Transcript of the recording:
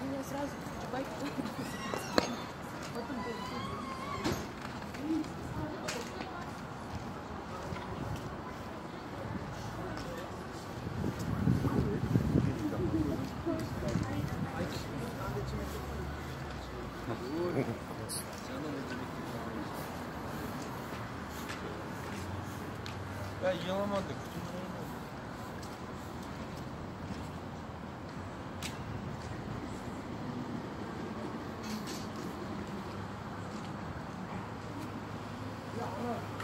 Меня сразу байк. Потом Ya yılamadık. 了。